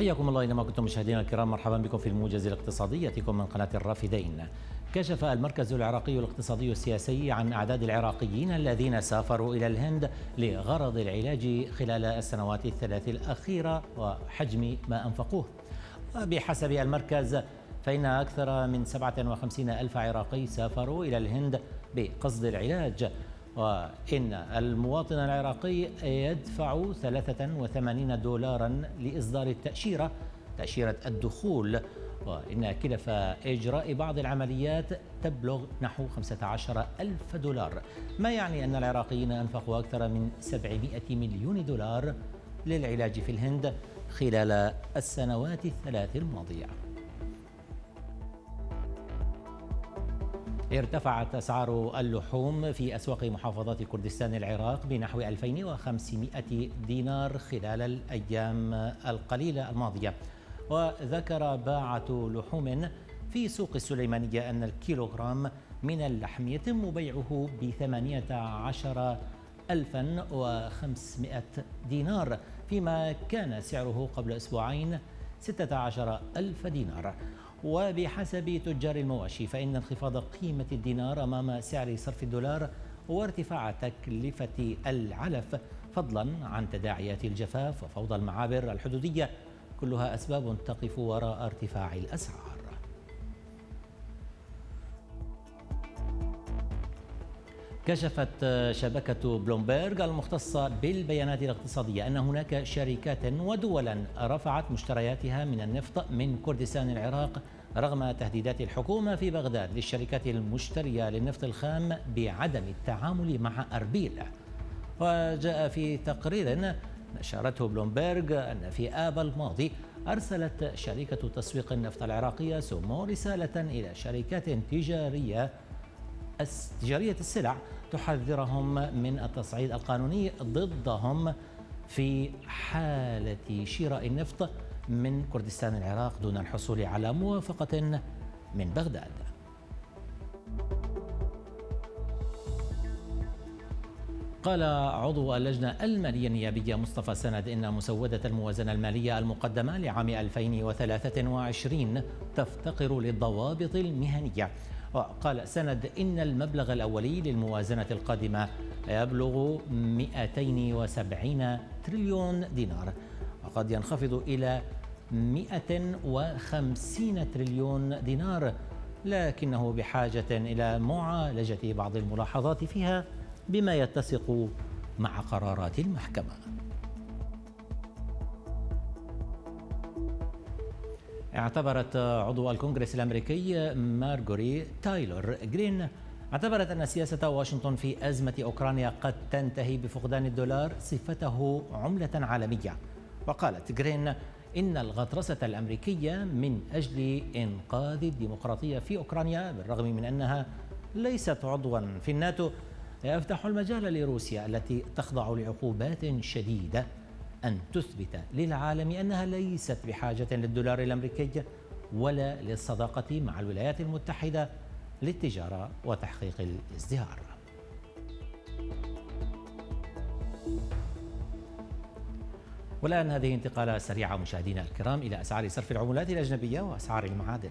حياكم الله اينما كنتم مشاهدينا الكرام مرحبا بكم في الموجز الاقتصادي يأتيكم من قناة الرافدين. كشف المركز العراقي الاقتصادي السياسي عن أعداد العراقيين الذين سافروا إلى الهند لغرض العلاج خلال السنوات الثلاث الأخيرة وحجم ما أنفقوه. وبحسب المركز فإن أكثر من 57 ألف عراقي سافروا إلى الهند بقصد العلاج وإن المواطن العراقي يدفع 83 دولارا لإصدار التأشيرة تأشيرة الدخول. وإن كلف إجراء بعض العمليات تبلغ نحو 15 ألف دولار. ما يعني أن العراقيين أنفقوا أكثر من 700 مليون دولار للعلاج في الهند خلال السنوات الثلاث الماضية؟ ارتفعت أسعار اللحوم في أسواق محافظات كردستان العراق بنحو 2500 دينار خلال الأيام القليلة الماضية. وذكر باعة لحوم في سوق السليمانية أن الكيلوغرام من اللحم يتم بيعه ب 18 1500 دينار فيما كان سعره قبل أسبوعين 16 ألف دينار. وبحسب تجار المواشي فإن انخفاض قيمة الدينار أمام سعر صرف الدولار وارتفاع تكلفة العلف فضلا عن تداعيات الجفاف وفوضى المعابر الحدودية كلها أسباب تقف وراء ارتفاع الأسعار. كشفت شبكة بلومبيرغ المختصة بالبيانات الاقتصادية أن هناك شركات ودولا رفعت مشترياتها من النفط من كردستان العراق رغم تهديدات الحكومة في بغداد للشركات المشترية للنفط الخام بعدم التعامل مع أربيل. وجاء في تقرير نشرته بلومبيرغ أن في آب الماضي أرسلت شركة تسويق النفط العراقية سومو رسالة إلى شركات تجارية تجارية السلع تحذرهم من التصعيد القانوني ضدهم في حالة شراء النفط من كردستان العراق دون الحصول على موافقة من بغداد. قال عضو اللجنة المالية النيابية مصطفى سند إن مسودة الموازنة المالية المقدمة لعام 2023 تفتقر للضوابط المهنية. وقال سند إن المبلغ الأولي للموازنة القادمة يبلغ 270 تريليون دينار وقد ينخفض إلى 150 تريليون دينار لكنه بحاجة إلى معالجة بعض الملاحظات فيها بما يتسق مع قرارات المحكمة. اعتبرت عضو الكونغرس الأمريكي مارجوري تايلور جرين اعتبرت أن سياسة واشنطن في أزمة أوكرانيا قد تنتهي بفقدان الدولار صفته عملة عالمية. وقالت جرين إن الغطرسة الأمريكية من أجل إنقاذ الديمقراطية في أوكرانيا بالرغم من أنها ليست عضوا في الناتو يفتح المجال لروسيا التي تخضع لعقوبات شديدة. أن تثبت للعالم أنها ليست بحاجة للدولار الأمريكي ولا للصداقة مع الولايات المتحدة للتجارة وتحقيق الازدهار. والآن هذه انتقالة سريعة مشاهدينا الكرام إلى أسعار صرف العملات الأجنبية وأسعار المعادن.